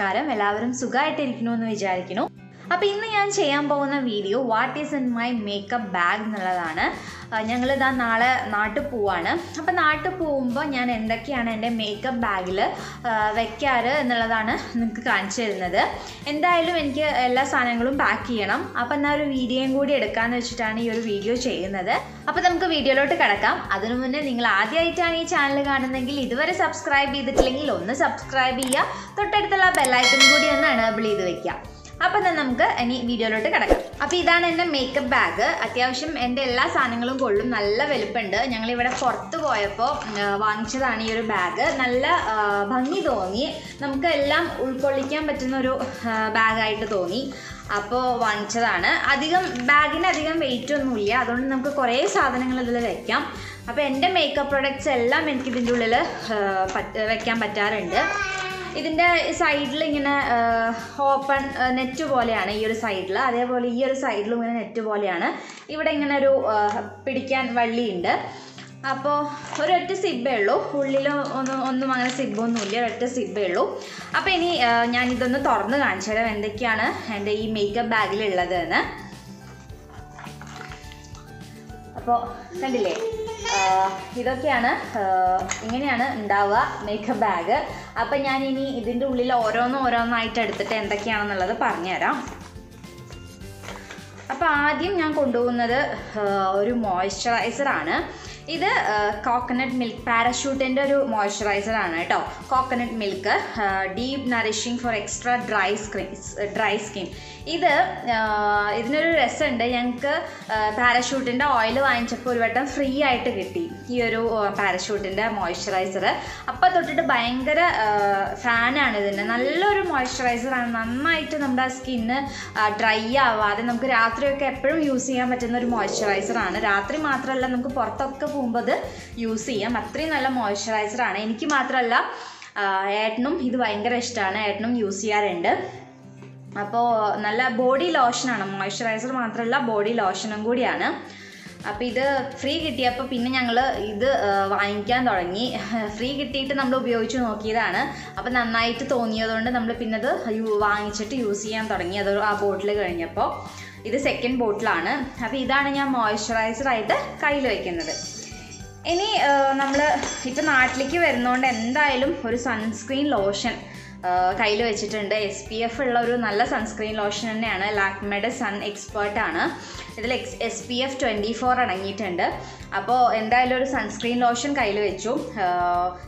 നമസ്കാരം. എല്ലാവരും സുഖമായിട്ടിരിക്കണമെന്ന് വിചാരിക്കുന്നു. അപ്പോൾ ഇന്ന് ഞാൻ ചെയ്യാൻ പോകുന്ന video what is in my makeup bag എന്നുള്ളതാണ്. ഞങ്ങളിതാ നാളെ നാട്ടിൽ പോവാണ്. അപ്പോൾ നാട്ടിൽ പോകുമ്പോൾ ഞാൻ എന്തൊക്കെയാണ് എന്റെ മേക്കപ്പ് ബാഗിൽ വെക്കാറ് എന്നുള്ളതാണ് നിങ്ങൾക്ക് കാണിച്ചു തരുന്നത്. എന്തായാലും എനിക്ക് എല്ലാ സാധനങ്ങളും പാക്ക് ചെയ്യണം. അപ്പോൾ എന്നാൽ ഒരു വീഡിയോയും കൂടി എടുക്കാമെന്ന് വെച്ചിട്ടാണ് ഈ ഒരു വീഡിയോ ചെയ്യുന്നത്. അപ്പോൾ നമുക്ക് വീഡിയോയിലോട്ട് കിടക്കാം. അതിനു മുന്നേ നിങ്ങൾ ആദ്യമായിട്ടാണ് ഈ ചാനൽ കാണുന്നതെങ്കിൽ ഇതുവരെ സബ്സ്ക്രൈബ് ചെയ്തിട്ടില്ലെങ്കിൽ ഒന്ന് സബ്സ്ക്രൈബ് ചെയ്യുക. തൊട്ടടുത്തുള്ള ബെല്ലൈക്കൺ കൂടി ഒന്ന് എനേബിൾ ചെയ്ത് വെക്കുക. അപ്പം തന്നെ നമുക്ക് ഇനി വീഡിയോയിലോട്ട് കിടക്കാം. അപ്പോൾ ഇതാണ് എന്റെ മേക്കപ്പ് ബാഗ് അത്യാവശ്യം എന്റെ എല്ലാ സാധനങ്ങളും കൊള്ളും. നല്ല വലുപ്പമുണ്ട് ഞങ്ങളിവിടെ പുറത്ത് പോയപ്പോൾ വാങ്ങിച്ചതാണ് ഈ ഒരു ബാഗ് നല്ല ഭംഗി തോന്നി. നമുക്ക് എല്ലാം ഉൾക്കൊള്ളിക്കാൻ പറ്റുന്ന ഒരു ബാഗായിട്ട് തോന്നി. അപ്പോൾ വാങ്ങിച്ചതാണ്. അധികം ബാഗിന് അധികം വെയിറ്റ് ഒന്നുമില്ല. അതുകൊണ്ട് നമുക്ക് കുറേ സാധനങ്ങൾ ഇതിൽ വയ്ക്കാം അപ്പോൾ എന്റെ മേക്കപ്പ് പ്രൊഡക്ട്സ് എല്ലാം എനിക്ക് ഇതിന്റെ ഉള്ളിൽ വയ്ക്കാൻ പറ്റാറുണ്ട്. ഇതിന്റെ സൈഡിൽ ഇങ്ങനെ ഓപ്പൺ നെറ്റ് പോലെയാണ് ഈ ഒരു സൈഡിൽ അതേപോലെ ഈ ഒരു സൈഡിലും ഇങ്ങനെ നെറ്റ് പോലെയാണ്. ഇവിടെ ഇങ്ങനെ ഒരു പിടിക്കാൻ വള്ളിയുണ്ട്. അപ്പോൾ ഒരൊറ്റ സിബ്ബേ ഉള്ളൂ. ഉള്ളിൽ ഒന്നും ഒന്നും അങ്ങനെ സിബ്ബൊന്നുമില്ല ഒരൊറ്റ സിബ്ബേ ഉള്ളൂ. അപ്പോൾ ഇനി ഞാനിതൊന്ന് തുറന്ന് കാണിച്ചു തരാം എന്തൊക്കെയാണ് എന്റെ ഈ മേക്കപ്പ് ബാഗിലുള്ളത് എന്ന് അപ്പോൾ കണ്ടില്ലേ? ഇതൊക്കെയാണ് ഇങ്ങനെയാണ് ഉണ്ടാവുക മേക്കപ്പ് ബാഗ് അപ്പം ഞാൻ ഇനി ഇതിന്റെ ഉള്ളിൽ ഓരോന്നും ഓരോന്നായിട്ട് എടുത്തിട്ട് എന്തൊക്കെയാണെന്നുള്ളത് പറഞ്ഞുതരാം. അപ്പോൾ ആദ്യം ഞാൻ കൊണ്ടുപോകുന്നത് ഒരു മോയ്സ്ചറൈസറാണ് ഇത് കോക്കനട്ട് മിൽക്ക് പാരഷൂട്ടിന്റെ ഒരു മോയ്സ്ചറൈസർ ആണ് കേട്ടോ coconut milk deep nourishing for extra dry skin dry skin ഇത് ഇതിനൊരു രസമുണ്ട്. ഞങ്ങൾക്ക് പാരഷൂട്ടിന്റെ ഓയിൽ വാങ്ങിച്ചപ്പോൾ ഒരു വട്ടം ഫ്രീ ആയിട്ട് കിട്ടി. ഈ ഒരു പാരഷൂട്ടിന്റെ മോയ്സ്ചറൈസർ അപ്പോൾ തൊട്ടിട്ട് ഭയങ്കര ഫാനാണ് ഇതിന്റെ നല്ലൊരു മോയ്സ്ചറൈസറാണ് നന്നായിട്ട് നമ്മുടെ സ്കിന്ന് ഡ്രൈ ആവാതെ നമുക്ക് രാത്രിയൊക്കെ എപ്പോഴും യൂസ് ചെയ്യാൻ പറ്റുന്ന ഒരു മോയ്സ്ചറൈസറാണ് രാത്രി മാത്രമല്ല നമുക്ക് പുറത്തൊക്കെ അത് യൂസ് ചെയ്യാം. അത്രയും നല്ല മോയ്സ്ചറൈസറാണ് എനിക്ക് മാത്രമല്ല ഏട്ടനും ഇത് ഭയങ്കര ഇഷ്ടമാണ്. ഏട്ടനും യൂസ് ചെയ്യാറുണ്ട്. അപ്പോൾ നല്ല ബോഡി ലോഷനാണ് മോയ്സ്ചറൈസർ മാത്രമല്ല ബോഡി ലോഷനും കൂടിയാണ്. അപ്പോൾ ഇത് ഫ്രീ കിട്ടിയപ്പോൾ പിന്നെ ഞങ്ങൾ ഇത് വാങ്ങിക്കാൻ തുടങ്ങി. ഫ്രീ കിട്ടിയിട്ട് നമ്മൾ ഉപയോഗിച്ച് നോക്കിയതാണ്. അപ്പോൾ നന്നായിട്ട് തോന്നിയതുകൊണ്ട് നമ്മൾ പിന്നെ അത് വാങ്ങിച്ചിട്ട് യൂസ് ചെയ്യാൻ തുടങ്ങി. അത് ആ ബോട്ടിൽ കഴിഞ്ഞപ്പോൾ ഇത് സെക്കൻഡ് ബോട്ടിലാണ് അപ്പോൾ ഇതാണ് ഞാൻ മോയ്സ്ചറൈസറായിട്ട് കയ്യിൽ വയ്ക്കുന്നത് ഇനി നമ്മൾ ഇപ്പം നാട്ടിലേക്ക് വരുന്നതുകൊണ്ട് എന്തായാലും ഒരു സൺസ്ക്രീൻ ലോഷൻ കയ്യിൽ വെച്ചിട്ടുണ്ട്. എസ് പി എഫ് ഉള്ള ഒരു നല്ല സൺസ്ക്രീൻ ലോഷൻ തന്നെയാണ്. ലാക്മയുടെ സൺ എക്സ്പേർട്ട് ആണ്. ഇതിൽ X S P F twenty four അടങ്ങിയിട്ടുണ്ട്. അപ്പോൾ എന്തായാലും ഒരു സൺസ്ക്രീൻ ലോഷൻ കയ്യിൽ വെച്ചു.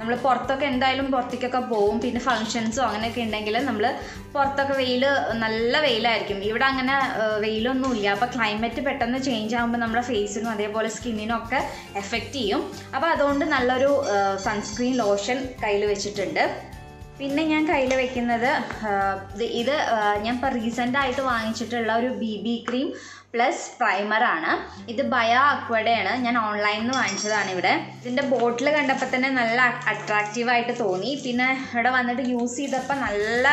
നമ്മൾ പുറത്തൊക്കെ എന്തായാലും പുറത്തേക്കൊക്കെ പോവും. പിന്നെ ഫങ്ഷൻസോ അങ്ങനെയൊക്കെ ഉണ്ടെങ്കിൽ നമ്മൾ പുറത്തൊക്കെ വെയിൽ നല്ല വെയിലായിരിക്കും. ഇവിടെ അങ്ങനെ വെയിലൊന്നുമില്ല അപ്പോൾ ക്ലൈമറ്റ് പെട്ടെന്ന് ചേഞ്ച് ആകുമ്പോൾ നമ്മുടെ ഫേസിനും അതേപോലെ സ്കിന്നിനും ഒക്കെ എഫക്റ്റ് ചെയ്യും. അപ്പോൾ അതുകൊണ്ട് നല്ലൊരു സൺസ്ക്രീൻ ലോഷൻ കയ്യിൽ വെച്ചിട്ടുണ്ട്. പിന്നെ ഞാൻ കയ്യിൽ വെക്കുന്നത് ഇത് ഞാൻ ഇപ്പോൾ റീസെന്റ് ആയിട്ട് വാങ്ങിച്ചിട്ടുള്ള ഒരു ബി ബി ക്രീം പ്ലസ് പ്രൈമറാണ് ഇത് ബയ അക്വഡയാണ് ഞാൻ ഓൺലൈനിൽ നിന്ന് വാങ്ങിച്ചതാണ് ഇവിടെ. ഇതിന്റെ ബോട്ടിൽ കണ്ടപ്പോൾ തന്നെ നല്ല അട്രാക്റ്റീവായിട്ട് തോന്നി. പിന്നെ ഇവിടെ വന്നിട്ട് യൂസ് ചെയ്തപ്പോൾ നല്ല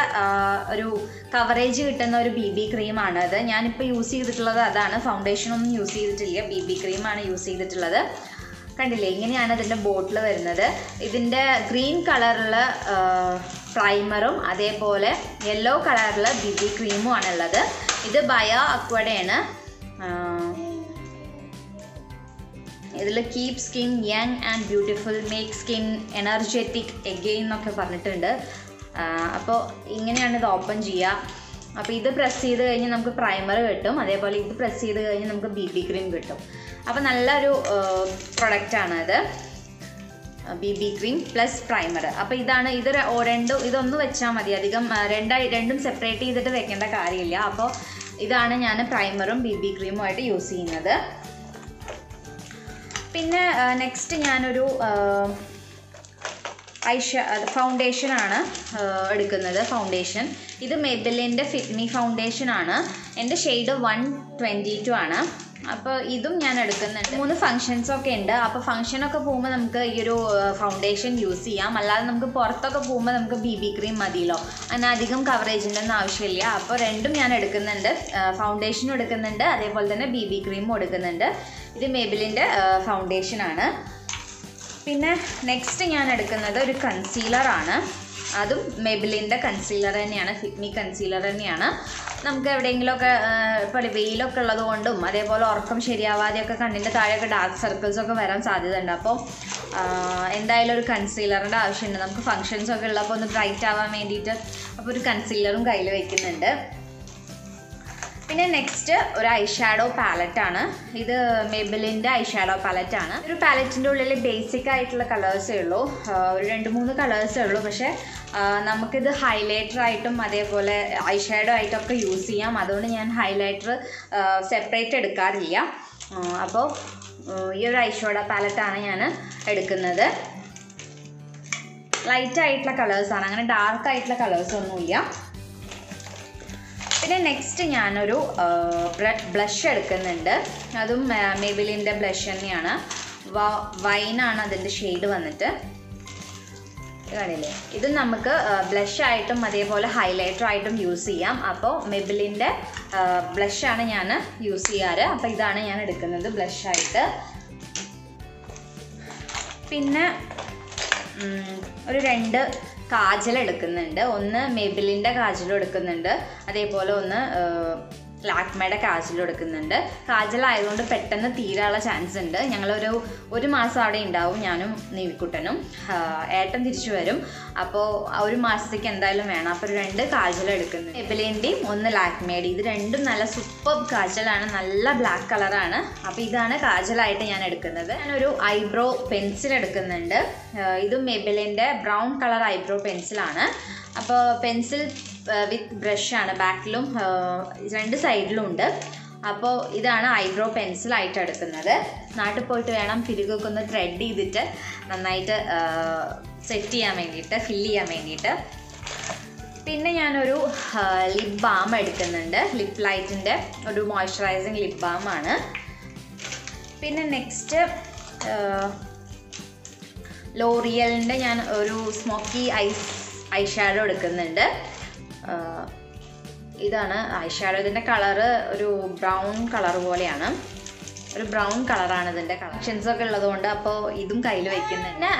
ഒരു കവറേജ് കിട്ടുന്ന ഒരു ബി ബി ക്രീമാണ് അത്. ഞാനിപ്പോൾ യൂസ് ചെയ്തിട്ടുള്ളത് അതാണ്. ഫൗണ്ടേഷനൊന്നും യൂസ് ചെയ്തിട്ടില്ല. ബി ബി ക്രീമാണ് യൂസ് ചെയ്തിട്ടുള്ളത്. കണ്ടില്ലേ? ഇങ്ങനെയാണ് ഇതിന്റെ ബോട്ടിൽ വരുന്നത്. ഇതിന്റെ ഗ്രീൻ കളറുള്ള പ്രൈമറും അതേപോലെ യെല്ലോ കളറുള്ള ബി ബി ക്രീമും ആണുള്ളത്. ഇത് ബയോ അക്വഡയാണ്. ഇതിൽ keep skin young and beautiful make skin energetic again എന്നൊക്കെ പറഞ്ഞിട്ടുണ്ട്. അപ്പോൾ ഇങ്ങനെയാണ് ഇത് ഓപ്പൺ ചെയ്യുക അപ്പോൾ ഇത് പ്രസ് ചെയ്ത് കഴിഞ്ഞ് നമുക്ക് പ്രൈമർ കിട്ടും. അതേപോലെ ഇത് പ്രസ് ചെയ്ത് കഴിഞ്ഞ് നമുക്ക് ബി ബി ക്രീം കിട്ടും. അപ്പോൾ നല്ലൊരു പ്രൊഡക്റ്റാണ് ഇത് B B cream plus primer അപ്പോൾ ഇതാണ് ഇത് രണ്ടും ഇതൊന്ന് വെച്ചാൽ മതി. അധികം രണ്ടായി രണ്ടും സെപ്പറേറ്റ് ചെയ്തിട്ട് വെക്കേണ്ട കാര്യമില്ല. അപ്പോൾ ഇതാണ് ഞാൻ പ്രൈമറും ബി ബി ക്രീമുമായിട്ട് യൂസ് ചെയ്യുന്നത്. പിന്നെ നെക്സ്റ്റ് ഞാനൊരു ഐഷ ഫൗണ്ടേഷനാണ് എടുക്കുന്നത്. ഫൗണ്ടേഷൻ ഇത് മെബലിന്റെ ഫിറ്റ്മി ഫൗണ്ടേഷനാണ് എന്റെ ഷെയ്ഡ് വൺ ട്വന്റി ടു ആണ്. അപ്പോൾ ഇതും ഞാൻ എടുക്കുന്നുണ്ട്. മൂന്ന് ഫംഗ്ഷൻസ് ഒക്കെ ഉണ്ട്. അപ്പോൾ ഫംഗ്ഷനൊക്കെ പോകുമ്പോൾ നമുക്ക് ഈ ഒരു ഫൗണ്ടേഷൻ യൂസ് ചെയ്യാം. അല്ലാതെ നമുക്ക് പുറത്തൊക്കെ പോകുമ്പോൾ നമുക്ക് ബി ബി ക്രീം മതിയല്ലോ. അങ്ങനെ അധികം കവറേജിന്റെ ഒന്നും ആവശ്യമില്ല. അപ്പോൾ രണ്ടും ഞാൻ എടുക്കുന്നുണ്ട്. ഫൗണ്ടേഷനും എടുക്കുന്നുണ്ട്. അതേപോലെ തന്നെ ബി ബി ക്രീമും എടുക്കുന്നുണ്ട്. ഇത് മേബിലിന്റെ ഫൗണ്ടേഷനാണ് പിന്നെ നെക്സ്റ്റ് ഞാൻ എടുക്കുന്നത് ഒരു കൺസീലറാണ് അതും മെബിലിന്റെ കൺസീലർ തന്നെയാണ് ഫിറ്റ്മി കൺസീലർ തന്നെയാണ്. നമുക്ക് എവിടെയെങ്കിലുമൊക്കെ ഇപ്പോൾ വെയിലൊക്കെ ഉള്ളത് കൊണ്ടും അതേപോലെ ഉറക്കം ശരിയാവാതെയൊക്കെ കണ്ണിന്റെ താഴെയൊക്കെ ഡാർക്ക് സർക്കിൾസൊക്കെ വരാൻ സാധ്യതയുണ്ട്. അപ്പോൾ എന്തായാലും ഒരു കൺസീലറിന്റെ ആവശ്യമുണ്ട്. നമുക്ക് ഫങ്ഷൻസ് ഒക്കെ ഉള്ളപ്പോൾ ഒന്ന് ബ്രൈറ്റ് ആവാൻ വേണ്ടിയിട്ട് അപ്പോൾ ഒരു കൺസീലറും കയ്യിൽ വെക്കുന്നുണ്ട്. പിന്നെ നെക്സ്റ്റ് ഒരു ഐ ഷാഡോ പാലറ്റാണ് ഇത് മെബിലിന്റെ ഐ ഷാഡോ പാലറ്റാണ് ഒരു പാലറ്റിന്റെ ഉള്ളിൽ ബേസിക് ആയിട്ടുള്ള കളേഴ്സേ ഉള്ളൂ. ഒരു രണ്ട് മൂന്ന് കളേഴ്സേ ഉള്ളൂ. പക്ഷേ നമുക്കിത് ഹൈലൈറ്റർ ആയിട്ടും അതേപോലെ ഐ ഷാഡോ ആയിട്ടൊക്കെ യൂസ് ചെയ്യാം. അതുകൊണ്ട് ഞാൻ ഹൈലൈറ്റർ സെപ്പറേറ്റ് എടുക്കാറില്ല. അപ്പോൾ ഈ ഒരു ഐ ഷാഡോ പാലറ്റാണ് ഞാൻ എടുക്കുന്നത്. ലൈറ്റ് ആയിട്ടുള്ള കളേഴ്സാണ് അങ്ങനെ ഡാർക്ക് ആയിട്ടുള്ള കളേഴ്സ് ഒന്നുമില്ല. പിന്നെ നെക്സ്റ്റ് ഞാനൊരു ബ്ലഷ് എടുക്കുന്നുണ്ട്. അതും മേബിലിന്റെ ബ്ലഷ് തന്നെയാണ്. വൈനാണ് അതിന്റെ ഷെയ്ഡ് വന്നിട്ട്. കാണില്ലേ ഇത് നമുക്ക് ബ്ലഷ് ആയിട്ടും അതേപോലെ ഹൈലൈറ്റർ ആയിട്ടും യൂസ് ചെയ്യാം. അപ്പോൾ മെബിലിന്റെ ബ്ലഷാണ് ഞാൻ യൂസ് ചെയ്യാറ്. അപ്പോൾ ഇതാണ് ഞാൻ എടുക്കുന്നത് ബ്ലഷായിട്ട് പിന്നെ ഒരു രണ്ട് കാജൽ എടുക്കുന്നുണ്ട് ഒന്ന് മെബിലിന്റെ കാജലും എടുക്കുന്നുണ്ട്. അതേപോലെ ഒന്ന് ലാക്മയുടെ കാജൽ എടുക്കുന്നുണ്ട് കാജലായതുകൊണ്ട് പെട്ടെന്ന് തീരാനുള്ള ചാൻസ് ഉണ്ട്. ഞങ്ങളൊരു ഒരു മാസം അവിടെ ഉണ്ടാവും ഞാനും നീവിക്കുട്ടനും ഏട്ടൻ തിരിച്ചു വരും. അപ്പോൾ ഒരു മാസത്തേക്ക് എന്തായാലും വേണം. അപ്പോൾ രണ്ട് കാജൽ എടുക്കുന്നു എബിലേന്റെയും ഒന്ന് ലാക്മയുടെയും ഇത് രണ്ടും നല്ല സൂപ്പർ കാജലാണ് നല്ല ബ്ലാക്ക് കളറാണ് അപ്പോൾ ഇതാണ് കാജലായിട്ട് ഞാൻ എടുക്കുന്നത്. ഞാനൊരു ഐബ്രോ പെൻസിൽ എടുക്കുന്നുണ്ട്. ഇതും എബിലേന്റെ ബ്രൗൺ കളർ ഐബ്രോ പെൻസിലാണ് അപ്പോൾ പെൻസിൽ വിത്ത് ബ്രഷാണ് ബാക്കിലും രണ്ട് സൈഡിലും ഉണ്ട് അപ്പോൾ ഇതാണ് ഐബ്രോ പെൻസിൽ ആയിട്ട് എടുക്കുന്നത് നാട്ടിൽ പോയിട്ട് വേണം തിരികൊക്കെ ഒന്ന് ത്രെഡ് ചെയ്തിട്ട് നന്നായിട്ട് സെറ്റ് ചെയ്യാൻ വേണ്ടിയിട്ട് ഫില്ല് ചെയ്യാൻ വേണ്ടിയിട്ട്. പിന്നെ ഞാനൊരു ലിപ് ബാം എടുക്കുന്നുണ്ട്. ലിപ് ലൈറ്റിന്റെ ഒരു മോയ്സ്ചറൈസിങ് ലിപ് ബാമാണ് പിന്നെ നെക്സ്റ്റ് ലോറിയലിന്റെ ഞാൻ ഒരു സ്മോക്കി ഐസ് ഐ ഷാഡോ എടുക്കുന്നുണ്ട് ഇതാണ് ഐ ഷാഡോ ഇതിന്റെ കളറ് ഒരു ബ്രൗൺ കളർ പോലെയാണ്. ഒരു ബ്രൗൺ കളറാണ് ഇതിന്റെ കളക്ഷൻസ് ഒക്കെ ഉള്ളതുകൊണ്ട് അപ്പോൾ ഇതും കയ്യിൽ വയ്ക്കുന്നത് പിന്നെ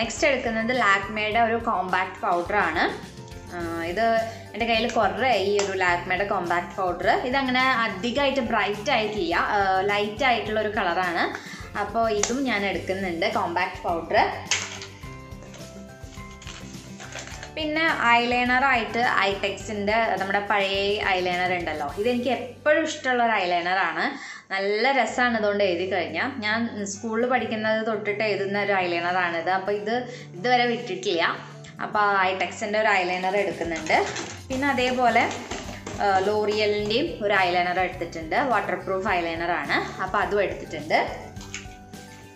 നെക്സ്റ്റ് എടുക്കുന്നത് ലാക്മേയുടെ ഒരു കോമ്പാക്ട് പൗഡറാണ് ഇത് എന്റെ കയ്യിൽ കുറേ ഈ ഒരു ലാക്മേയുടെ കോമ്പാക്ട് പൗഡർ ഇതങ്ങനെ അധികമായിട്ട് ബ്രൈറ്റ് ആയിട്ടില്ല. ലൈറ്റ് ആയിട്ടുള്ള ഒരു കളറാണ്. അപ്പോൾ ഇതും ഞാൻ എടുക്കുന്നുണ്ട് കോമ്പാക്ട് പൗഡർ പിന്നെ ഐലൈനറായിട്ട് ഐടെക്സിന്റെ നമ്മുടെ പഴയ ഐലൈനർ ഉണ്ടല്ലോ. ഇതെനിക്ക് എപ്പോഴും ഇഷ്ടമുള്ള ഒരു ഐലൈനറാണ് നല്ല രസമാണ് ഇതുകൊണ്ട് എഴുതി കഴിഞ്ഞാൽ ഞാൻ സ്കൂളിൽ പഠിക്കുന്നത് തൊട്ടിട്ട് എഴുതുന്ന ഒരു ഐലൈനറാണിത് അപ്പോൾ ഇത്. ഇതുവരെ വിട്ടിട്ടില്ല. അപ്പോൾ ഐടെക്സിന്റെ ഒരു ഐലൈനർ എടുക്കുന്നുണ്ട്. പിന്നെ അതേപോലെ ലോറിയലിന്റെയും ഒരു ഐലൈനർ എടുത്തിട്ടുണ്ട്. വാട്ടർ പ്രൂഫ് ഐലൈനറാണ് അപ്പോൾ അതും എടുത്തിട്ടുണ്ട്.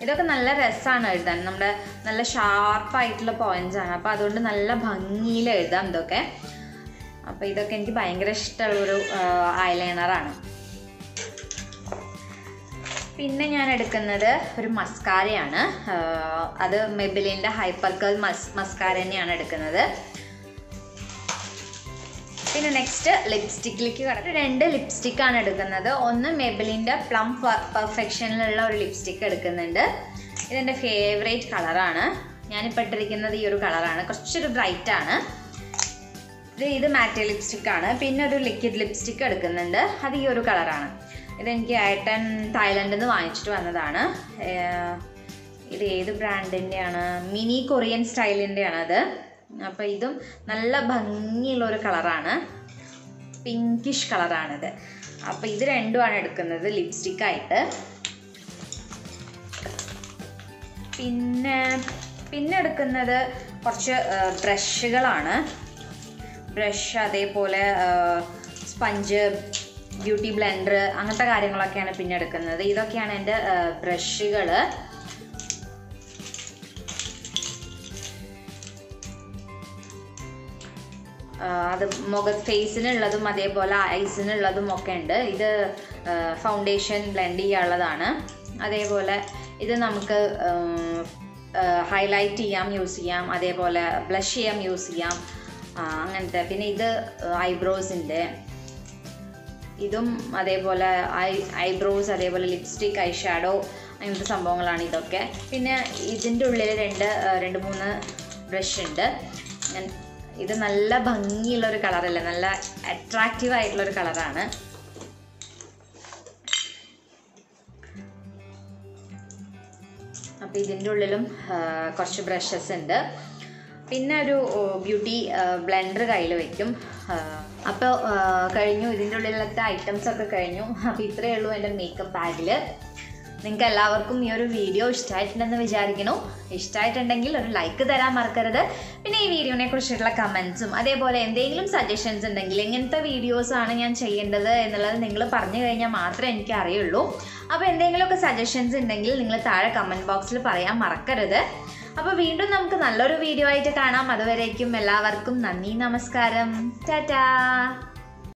ഇതൊക്കെ നല്ല രസമാണ് എഴുതാൻ. നമ്മുടെ നല്ല ഷാർപ്പായിട്ടുള്ള ആണ്. അപ്പോൾ അതുകൊണ്ട് നല്ല ഭംഗിയിൽ എഴുതാം ഇതൊക്കെ. അപ്പോൾ ഇതൊക്കെ എനിക്ക് ഭയങ്കര ഇഷ്ടമുള്ളൊരു ഐലൈനറാണ് പിന്നെ ഞാൻ എടുക്കുന്നത് ഒരു മസ്കാരയാണ് അത് മെബിലിന്റെ ഹൈപ്പർ കേൾ മസ് മസ്കാര തന്നെയാണ് എടുക്കുന്നത്. പിന്നെ നെക്സ്റ്റ് ലിപ്സ്റ്റിക്കിലേക്ക് കടക്കും. രണ്ട് ലിപ്സ്റ്റിക്കാണ് എടുക്കുന്നത്. ഒന്ന് മെബിലിന്റെ പ്ലം പെർഫെക്ഷനിലുള്ള ഒരു ലിപ്സ്റ്റിക്ക് എടുക്കുന്നുണ്ട്. ഇതെന്റെ ഫേവറേറ്റ് കളറാണ് ഞാനിപ്പോൾ ഇട്ടിരിക്കുന്നത് ഈ ഒരു കളറാണ് കുറച്ചൊരു ബ്രൈറ്റ് ആണ്. ഇത് ഇത് മാറ്റ ലിപ്സ്റ്റിക് ആണ്. പിന്നെ ഒരു ലിക്വിഡ് ലിപ്സ്റ്റിക് എടുക്കുന്നുണ്ട്. അത് ഈ ഒരു കളറാണ് ഇതെനിക്ക് ഏട്ടൻ തായ്ലൻഡിൽ നിന്ന് വാങ്ങിച്ചിട്ട് വന്നതാണ്. ഇത് ഏത് ബ്രാൻഡിന്റെയാണ് മിനി കൊറിയൻ സ്റ്റൈലിന്റെയാണ് അത് അപ്പോൾ ഇതും നല്ല ഭംഗിയുള്ള ഒരു കളറാണ്. പിങ്കിഷ് കളറാണിത്. അപ്പോൾ ഇത് രണ്ടുമാണ് എടുക്കുന്നത് ലിപ്സ്റ്റിക് ആയിട്ട്. പിന്നെ പിന്നെ എടുക്കുന്നത് കുറച്ച് ബ്രഷുകളാണ്. ബ്രഷ് അതേപോലെ സ്പഞ്ച് ബ്യൂട്ടി ബ്ലെൻഡർ അങ്ങനത്തെ കാര്യങ്ങളൊക്കെയാണ് പിന്നെ എടുക്കുന്നത്. ഇതൊക്കെയാണ് എന്റെ ബ്രഷുകൾ അത് മുഖ ഫേസിനുള്ളതും അതേപോലെ ഐസിനുള്ളതും ഒക്കെ ഉണ്ട്. ഇത് ഫൗണ്ടേഷൻ ബ്ലെൻഡ് ചെയ്യാനുള്ളതാണ്. അതേപോലെ ഇത് നമുക്ക് ഹൈലൈറ്റ് ചെയ്യാം യൂസ് ചെയ്യാം. അതേപോലെ ബ്ലഷ് ചെയ്യാം യൂസ് ചെയ്യാം. അങ്ങനത്തെ. പിന്നെ ഇത് ഐബ്രോസിന്റെ ഇതും അതേപോലെ ഐ ഐബ്രോസ് അതേപോലെ ലിപ്സ്റ്റിക് ഐ ഷാഡോ അങ്ങനത്തെ സംഭവങ്ങളാണ് ഇതൊക്കെ. പിന്നെ ഇതിന്റെ ഉള്ളിൽ രണ്ട് രണ്ട് മൂന്ന് ബ്രഷ് ഉണ്ട് ഇത് നല്ല ഭംഗിയുള്ള ഒരു കളറല്ലേ? നല്ല അട്രാക്റ്റീവ് ആയിട്ടുള്ള ഒരു കളറാണ്. അപ്പോൾ ഇതിന്റെ ഉള്ളിലും കുറച്ച് ബ്രഷസ് ഉണ്ട്. പിന്നെ ഒരു ബ്യൂട്ടി ബ്ലെൻഡർ കയ്യിൽ വെക്കും. അപ്പോൾ കഴിഞ്ഞു. ഇതിന്റെ ഉള്ളിലത്തെ ഐറ്റംസ് ഒക്കെ കഴിഞ്ഞു. അപ്പോൾ ഇത്രയേ ഉള്ളൂ എന്റെ മേക്കപ്പ് ബാഗിൽ നിങ്ങൾക്ക് എല്ലാവർക്കും ഈ ഒരു വീഡിയോ ഇഷ്ടമായിട്ടുണ്ടെന്ന് വിചാരിക്കുന്നു. ഇഷ്ടമായിട്ടുണ്ടെങ്കിൽ ഒരു ലൈക്ക് തരാൻ മറക്കരുത്. പിന്നെ ഈ വീഡിയോനെ കുറിച്ചിട്ടുള്ള കമൻസും അതേപോലെ എന്തെങ്കിലും സജഷൻസ് ഉണ്ടെങ്കിൽ എങ്ങനത്തെ വീഡിയോസ് ആണ് ഞാൻ ചെയ്യേണ്ടത് എന്നുള്ളത് നിങ്ങൾ പറഞ്ഞു കഴിഞ്ഞാൽ മാത്രമേ എനിക്ക് അറിയുള്ളൂ. അപ്പോൾ എന്തെങ്കിലുമൊക്കെ സജഷൻസ് ഉണ്ടെങ്കിൽ നിങ്ങൾ താഴെ കമന്റ് ബോക്സിൽ പറയാൻ മറക്കരുത്. അപ്പോൾ വീണ്ടും നമുക്ക് നല്ലൊരു വീഡിയോ ആയിട്ട് കാണാം. അതുവരേക്കും എല്ലാവർക്കും നന്ദി നമസ്കാരം. ടാറ്റാ!